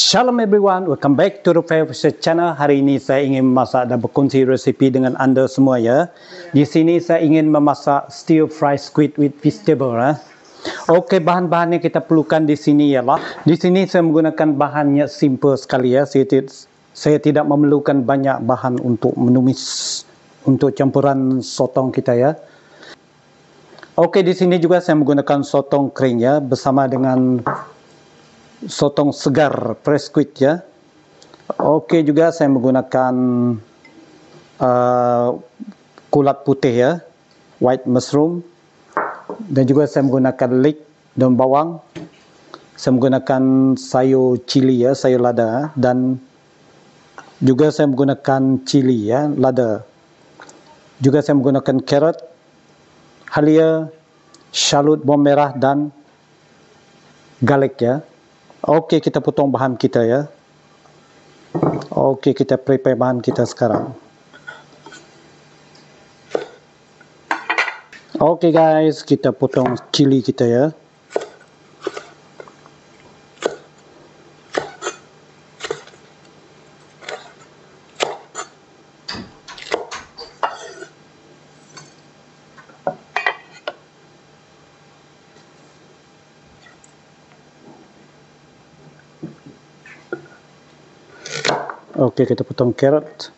Shalom everyone, welcome back to the Favorite Channel. Hari ini saya ingin memasak dan berkongsi resipi dengan anda semua ya. Di sini saya ingin memasak stir fry squid with vegetable ya. Okey, bahan-bahan yang kita perlukan di sini ialah di sini saya menggunakan bahannya simple sekali ya. Saya, saya tidak memerlukan banyak bahan untuk menumis untuk campuran sotong kita ya. Okey, di sini juga saya menggunakan sotong kering ya bersama dengan sotong segar fresh squid ya. Okey juga saya menggunakan uh, kulat putih ya, white mushroom dan juga saya menggunakan leek daun bawang. Saya menggunakan sayur cili ya, sayur lada dan juga saya menggunakan cili ya, lada. Juga saya menggunakan carrot, halia, shalut bawang merah dan garlic ya. Okey, kita potong bahan kita ya. Okey, kita prepare bahan kita sekarang. Okey guys, kita potong cili kita ya. Okey, kita potong carrot.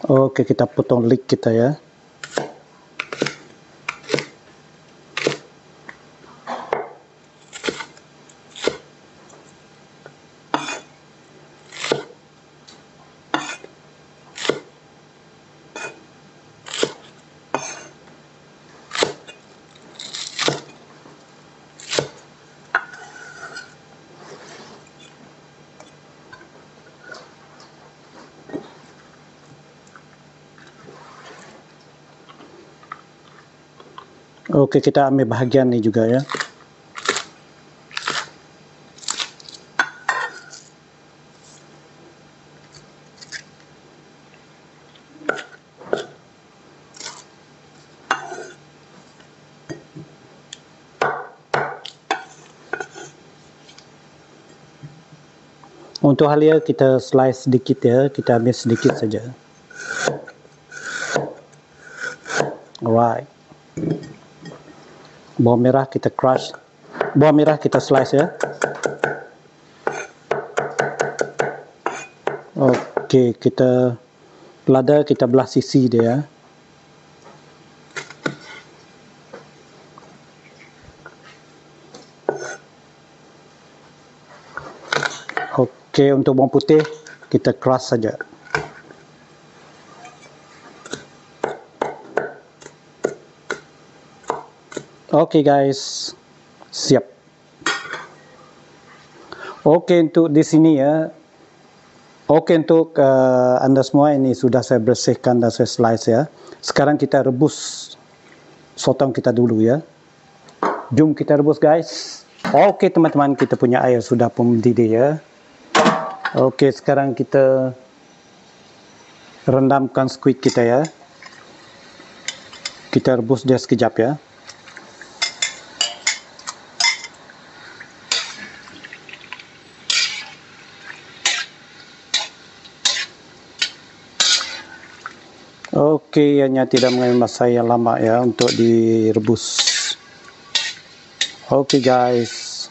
Okey, kita potong leek kita ya. Okey, kita ambil bahagian ni juga ya. Untuk halia kita slice sedikit ya, kita ambil sedikit saja. Alright bawang merah kita crush. Bawang merah kita slice ya. Okey, kita lada kita belah sisi dia Okey, untuk bawang putih kita crush saja Okey guys, siap. Okey untuk di sini ya. Okey untuk uh, anda semua ini sudah saya bersihkan dan saya slice ya. Sekarang kita rebus sotong kita dulu ya. Jom kita rebus guys. Okey teman-teman kita punya air sudah pun mendidih ya. Okey sekarang kita rendamkan squid kita ya. Kita rebus dia sekejap ya. Okey, hanya tidak mengambil masa yang lama ya untuk direbus. Okey guys.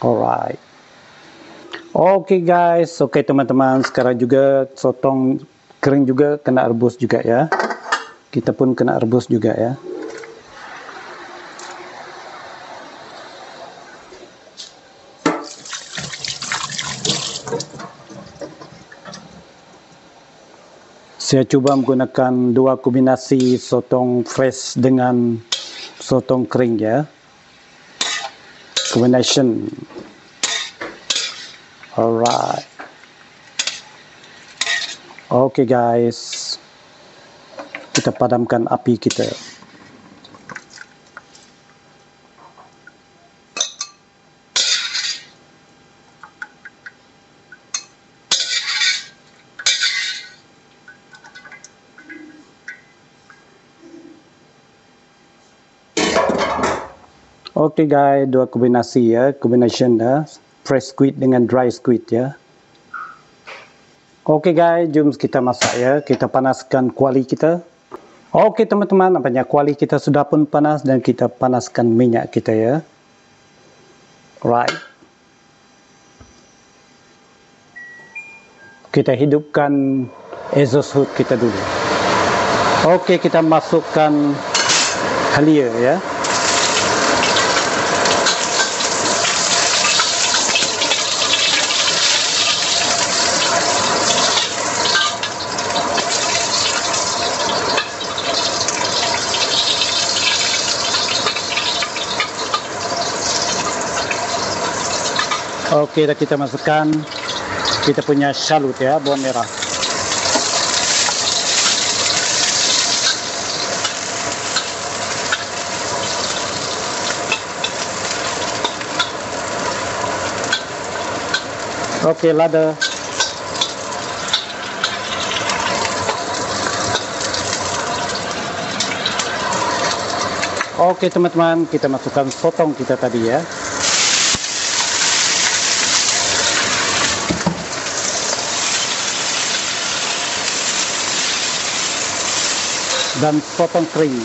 Alright. Okay guys, okay teman-teman, sekarang juga sotong kering juga kena rebus juga ya. Kita pun kena rebus juga ya. Saya cuba menggunakan dua kombinasi sotong fresh dengan sotong kering ya. Combination. Alright. Okay guys. Kita padamkan api kita. Okay guys, dua kombinasi ya, combination ya, fresh squid dengan dry squid ya. Okay guys, jom kita masak ya, kita panaskan kuali kita. Okay teman-teman, nampaknya kuali kita sudah pun panas dan kita panaskan minyak kita ya. Right. Kita hidupkan exhaust hood kita dulu. Okay, kita masukkan halia ya. Dah kita masukkan kita punya shalut ya, bawang merah. Okey, lada. Okey teman-teman, kita masukkan sotong kita tadi ya. Dan potong kering.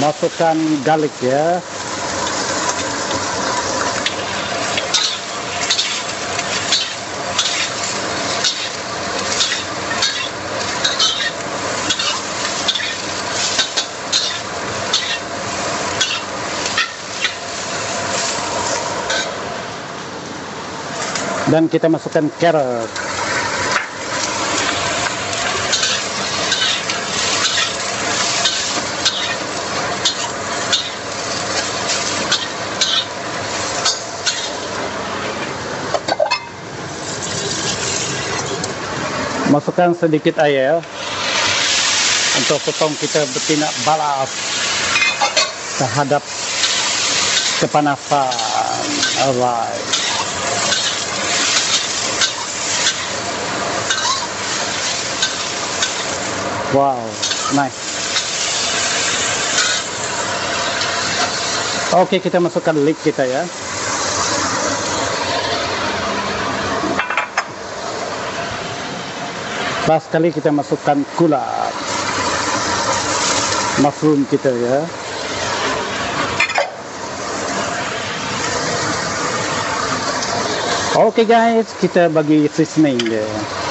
Masukkan garlic ya. Dan kita masukkan carrot. Masukkan sedikit air untuk potong kita bertindak balas terhadap kepanasan. Alright Wow, nice. Oke, kita masukkan lid kita ya. Last kali kita masukkan gula. Mushroom kita ya. Oke okay guys, kita bagi seasoning dia.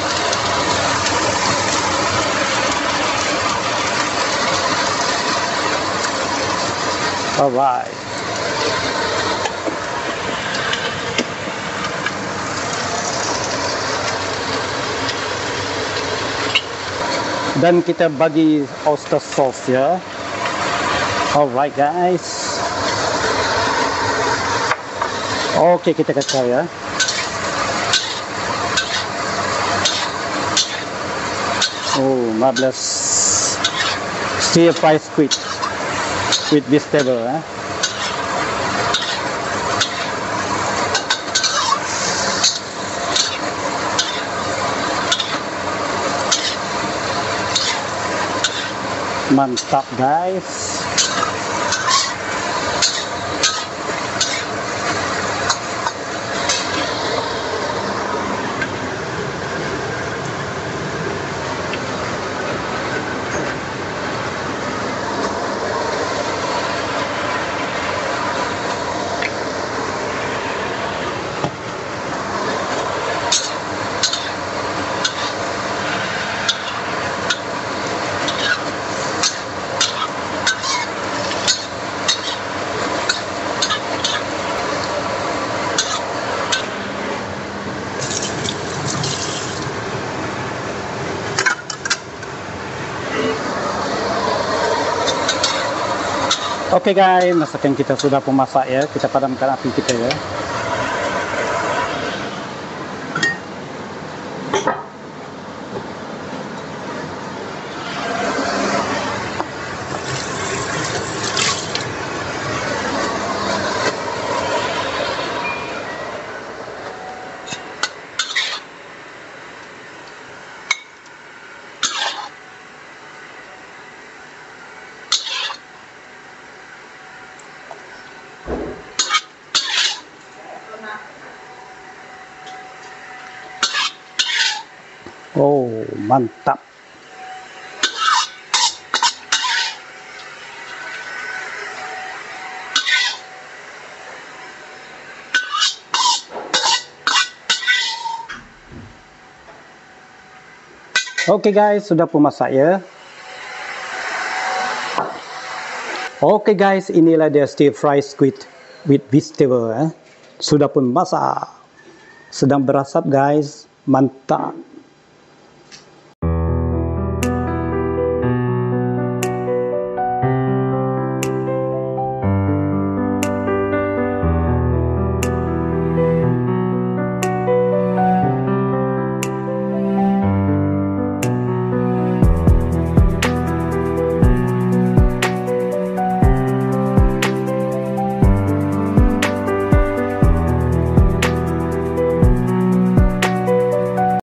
Alright. Dan kita bagi oyster sauce ya. Alright guys. Okay, kita kacau ya. Oh, marvelous. Stir fry squid with vegetable eh? mantap guys Okey guys, masakan kita sudah pun masak ya. Kita padamkan api kita ya. Oh, mantap. Okay guys, sudah pun masak ya. Okay guys, inilah dia stir fry squid with vegetable eh. Sudah pun masak. Sedang berasap guys. Mantap.